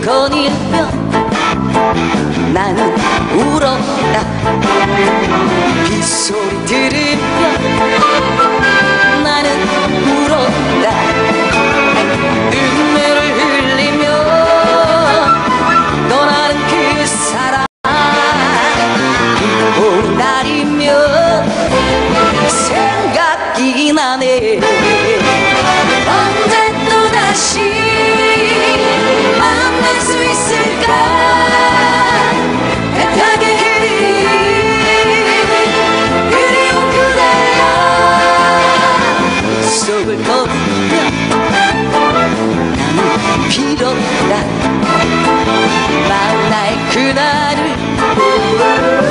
들으면 나는 울었다. 빗소리 들으면 나는 울었다. 눈물을 흘리며 떠나는 그 사람 보다리며 생각이 나네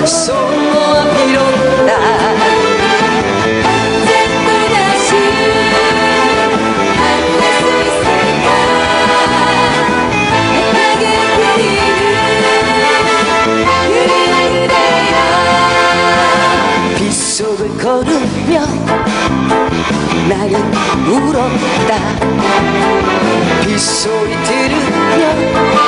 리운 그대야 빗속을 걸으며 나는 울었다. 빗소리 들으며